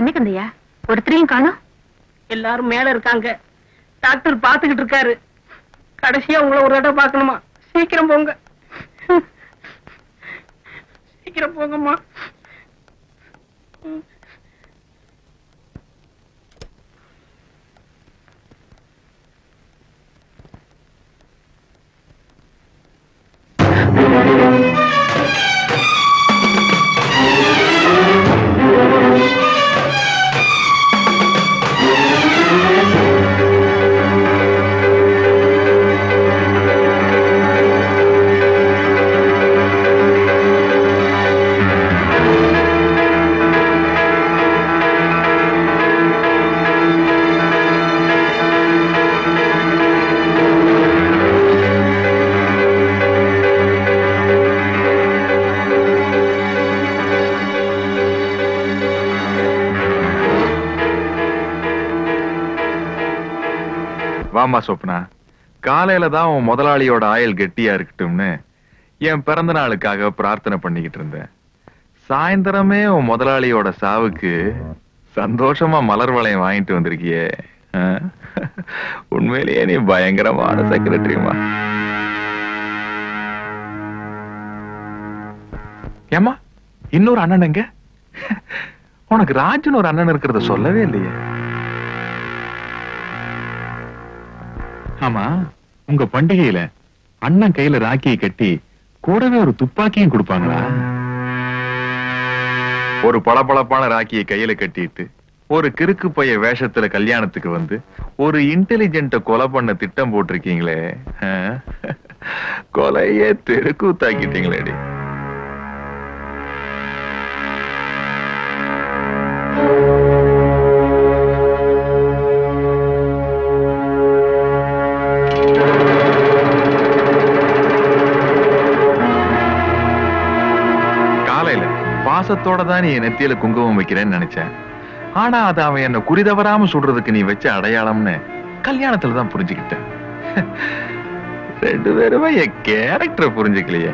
என்ன கந்தையா ஒருத்தரையும் காணோம்? எல்லாரும் மேல இருக்காங்க. டாக்டர் பாத்துக்கிட்டு இருக்காரு. கடைசியா உங்களை ஒரு தடவை பார்க்கணுமா? சீக்கிரம் போங்க. சீக்கிரம் போங்கம்மா. சொப்னா காலையில தான் உன் முதலாளியோட ஆயுள் கெட்டியா இருக்கட்டும்னு என் பிறந்த நாளுக்காக பிரார்த்தனை பண்ணிக்கிட்டு இருந்தேன். சாயந்தரமே உன் முதலாளியோட சாவுக்கு சந்தோஷமா மலர் வளையம் வாங்கிட்டு வந்திருக்கியே. உண்மையிலேயே நீ பயங்கரமான செக்ரட்டரிமா ஏமா இன்னொரு அண்ணன் எங்க? உனக்கு ராஜன் ஒரு அண்ணன் இருக்கிறத சொல்லவே இல்லையே. ஆமா உங்க பண்டிகையில அண்ணன் கையில ராக்கியை கட்டி கூடவே ஒரு துப்பாக்கியும் கொடுப்பாங்களா ஒரு பளபளப்பான ராக்கியை கையில கட்டிட்டு ஒரு கிறுக்கு பைய வேஷத்துல கல்யாணத்துக்கு வந்து ஒரு இன்டெலிஜென்ட்ட கொலை பண்ண திட்டம் போட்டிருக்கீங்களே ஆ? கொலையே தெருக்கூத்தாக்கிட்டீங்களேடி you. பாசத்தோட தான் நீ நெத்தியில குங்குமம் வைக்கிறேன்னு நினைச்சேன். ஆனா அது அவன் என்ன குறிதவராம சுடுறதுக்கு நீ வச்ச அடையாளம்னு கல்யாணத்துல தான் புரிஞ்சுக்கிட்டேன். ரெண்டு பேருமே என் கேரக்டரை புரிஞ்சுக்கலையே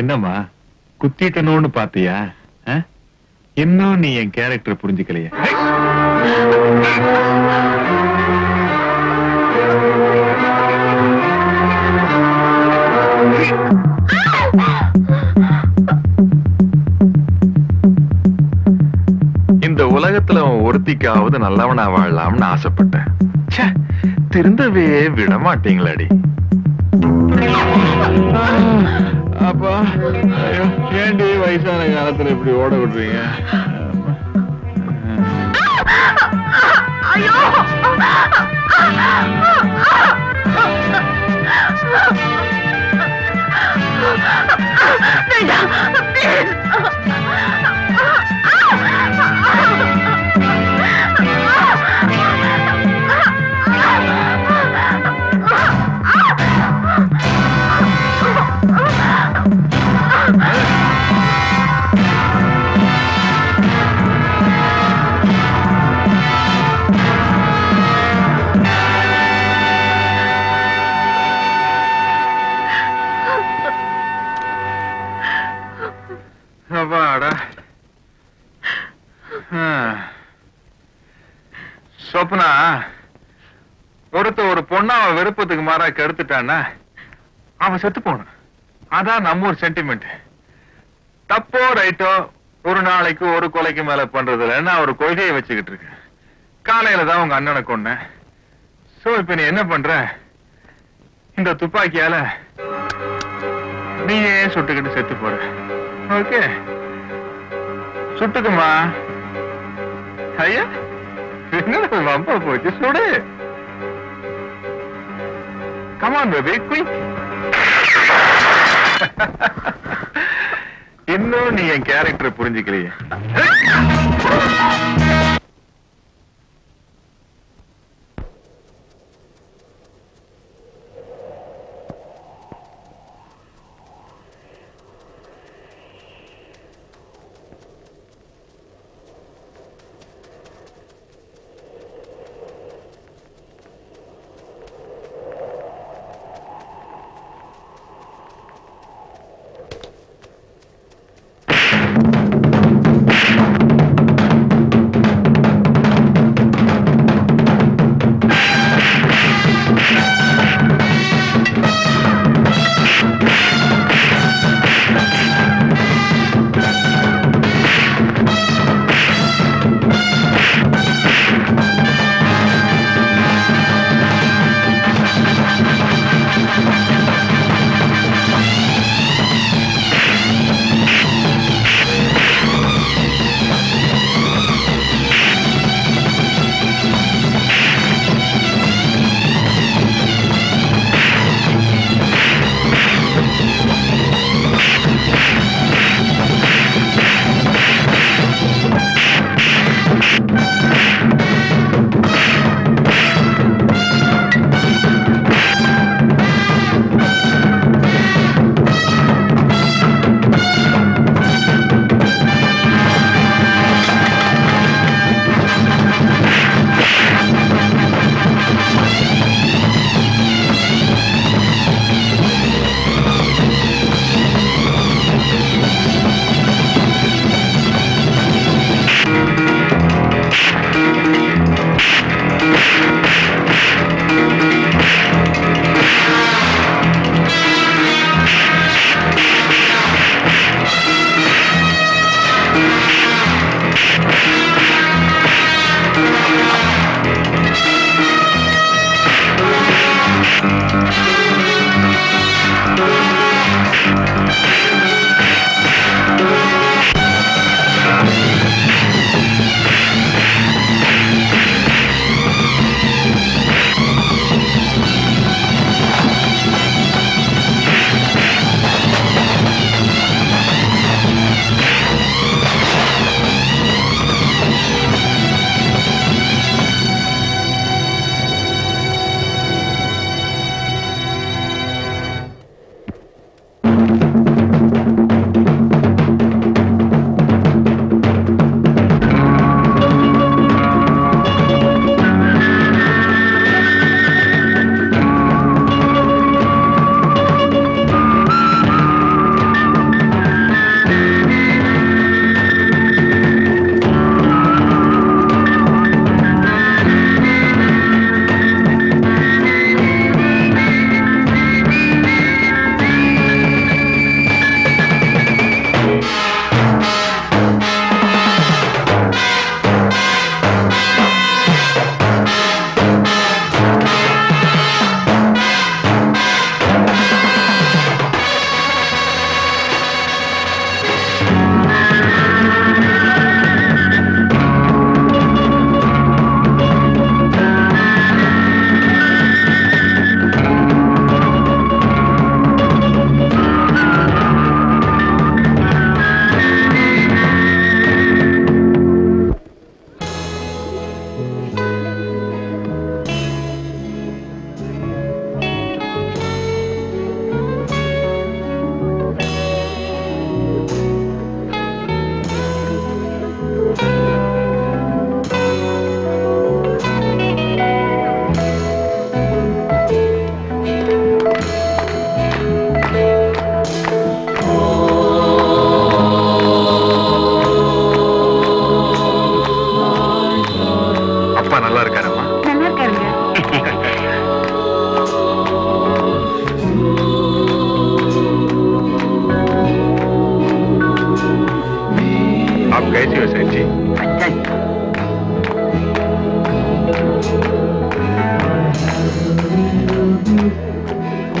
என்னம்மா? குத்திட்டணும்னு பாத்தியா? இன்னும் நீ என் கேரக்டர் புரிஞ்சுக்கலையே. இந்த உலகத்துல ஒருத்திக்காவது நல்லவனா வாழலாம்னு ஆசைப்பட்டேன். திருந்தவே விட மாட்டீங்களாடி அப்பா ஐயோ ஏண்டி வயசான காலத்துல இப்படி ஓட விடுறீங்க? ஐயோ! ஆ. ஒருத்த ஒரு பொண்ண அவன் விருப்பத்துக்கு மாறா கெடுத்துட்டான்னா அவன் செத்து போகணும். அதான் நம்ம ஒரு சென்டிமெண்ட் தப்போ ரைட்டோ ஒரு நாளைக்கு ஒரு கொலைக்கு மேல பண்றது இல்லைன்னா ஒரு கொள்கையை வச்சுக்கிட்டு இருக்கு காலையில தான் உங்க அண்ணனை கொன்னேன். சோ இப்ப நீ என்ன பண்ற? இந்த துப்பாக்கியால நீயே சுட்டுக்கிட்டு செத்து போற. ஓகே? சுட்டுக்குமா? ஐயா? வம்ப போச்சு? சுடு. கமான் பேபி குயிக் இன்னும் நீ என் கேரக்டர் புரிஞ்சுக்கலையே.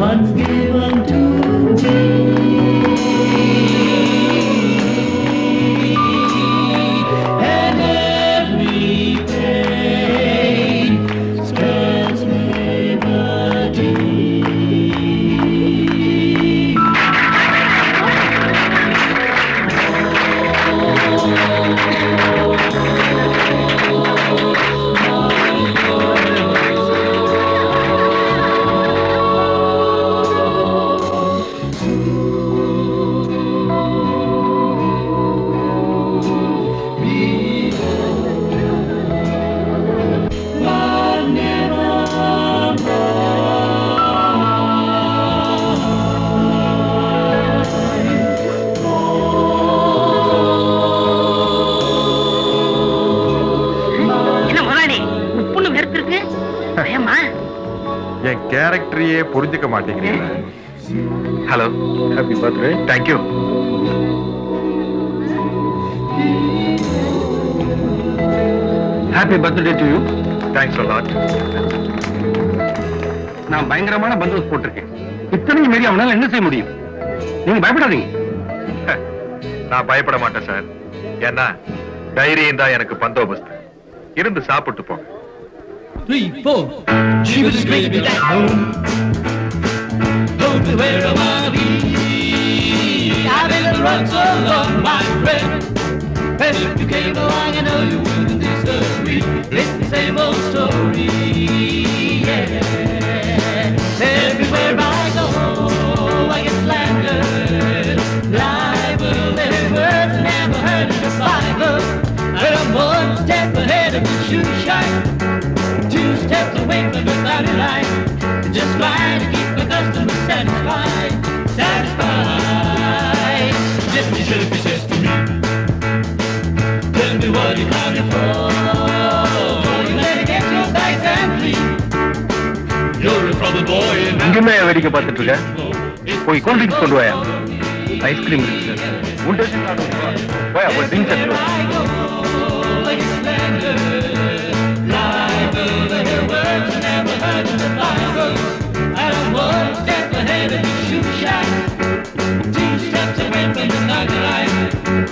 Once again. புரிஞ்சுக்க மாட்டேங்கிறீங்க. Hello happy birthday thank you happy birthday to you thanks lot நான் பயங்கரமான பந்தோபஸ்து போட்டிருக்கேன். இத்தனையும் மீறி அவனால என்ன செய்ய முடியும்? நீங்க பயப்படாதீங்க. நான் பயப்பட மாட்டேன் சார். ஏன்னா தைரியம் தான் எனக்கு பந்தோபஸ்து. இருந்து சாப்பிட்டு போங்க. Three, four. She was screaming at home. Don't where I wanna be. I've been so long, my friend. If you came along, I know you wouldn't disagree. It's the same old story. Yeah. Everywhere I go, I get slandered. Libel, every word, never heard of the Bible. But I'm one step ahead of the shoe shine two steps away from the body line. எங்கேயுமே வேடிக்கை பார்த்துட்டு இருக்கேன் போய் cool drinks கொண்டு வாயா ice cream இருக்கு உண்டு வாயா போய் ட்ரிங்க்ஸ் எடுத்து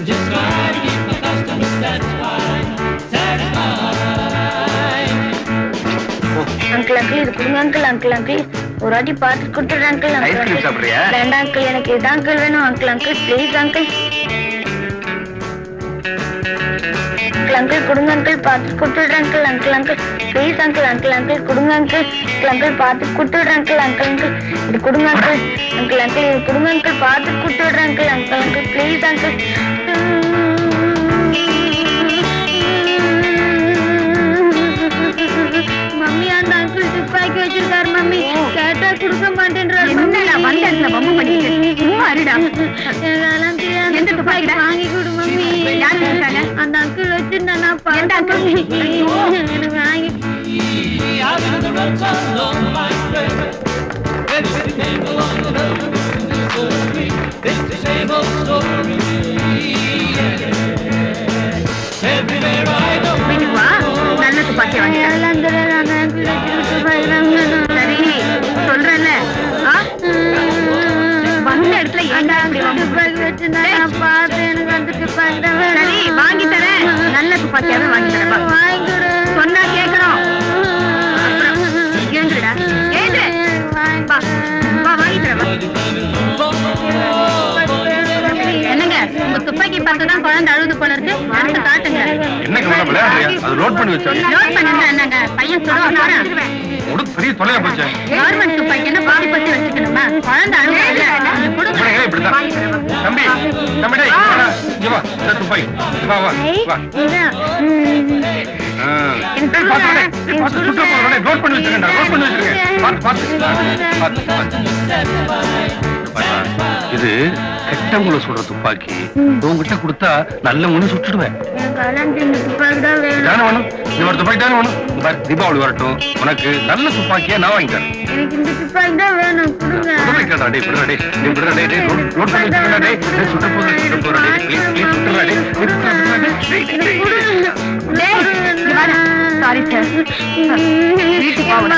Just try to keep my customers satisfied, satisfied. Uncle uncle இது கொடுங்க அங்கிள் அங்கிள் அங்கிள் ஒரு வாட்டி பார்த்து கொடுத்துடுறேன் அங்கிள் cream சாப்பிடுறியா? வேண்டாம் அங்கிள் எனக்கு இது அங்கிள் வேணும் uncle uncle please uncle uncle uncle கொடுங்க அங்கிள் பார்த்து கொடுத்துடுறேன் uncle uncle uncle please uncle uncle uncle கொடுங்க அங்கிள் அங்கிள் அங்கிள் பார்த்து கொடுத்துடுறேன் அங்கிள் அங்கிள் அங்கிள் இது கொடுங்க அங்கிள் அங்கிள் அங்கிள் இது கொடுங்க அங்கிள் பார்த்து கொடுத்துடுறேன் uncle uncle uncle please uncle கொடுக்க மாட்டேன்றாரு என்னடா வந்த இடத்துல வம்பு பண்ணிக்கிட்டு? சும்மா தெரியாது. எந்த துப்பாக்கிடா? வாங்கி கொடு மம்மி யாரு? அந்த அங்கிள் வச்சிருந்தா நான் எந்த. எனக்கு வாங்கி I've been on என்ன கவலை விளையாடுறியா அது லோட் பண்ணி வச்சாங்க நோட் பண்ணுங்க என்னங்க? பையன் சுட போறேன் உனக்கு பெரிய தொலையா போச்சு? கவர்மெண்ட் துப்பாக்கி என்ன பாதி பத்தி வச்சுக்கணுமா? குழந்தை அழுது கொடுங்க. இவனுங்க இப்படிதான் தம்பி தம்பி டேய் வாடா. இங்க வா இந்த துப்பாக்கி வா வா வா. இதான். ம். ஆ. ஏய், பார்த்து, பார்த்து, ஏய், பார்த்து, சுட்டு போறவனே, லோட் பண்ணி வச்சிருக்கேன்டா, லோட் பண்ணி வச்சிருக்கேன். பார்த்து, பார்த்து, பார்த்து, பார்த்து. பாத்தா, இது கெட்டவங்களை சுடுற துப்பாக்கி. உங்ககிட்ட கொடுத்தா நல்லவங்கன்னு சுட்டுடுவேன். எனக்கு அலர்ஜி இந்த துப்பாக்கி தான் வேணும்? தீபாவளி வரட்டும். உனக்கு நல்ல துப்பாக்கியா நான் வாங்கி தரேன் எனக்கு இந்த துப்பாக்கி தான் வேணும். கொடுங்க. முதல்ல கேட்டா டேய் விடுறா டேய். டேய் விடுறா டேய் டேய் நோட் நோட் பண்ணி வச்சுக்கடா டேய். டேய் சுட்டு போற சுட்டு போற டேய். ப்ளீஸ் ப்ளீஸ் விட்டுறா டேய். ப்ளீஸ் விட்டுறா விட்டுறா டேய் டேய், டேய். சாரி சார் வீட்டுக்கு வாங்க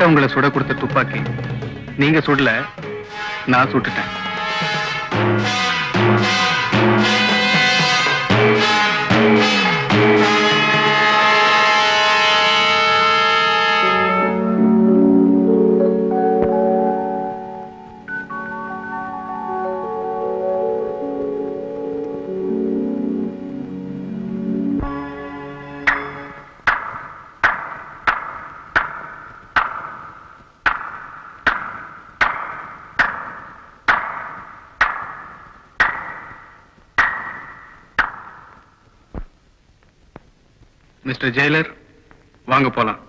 கெட்டவங்களை சுட கொடுத்த துப்பாக்கி. நீங்க சுடல நான் சுட்டுட்டேன். மிஸ்டர் ஜெயிலர் வாங்க போலாம்.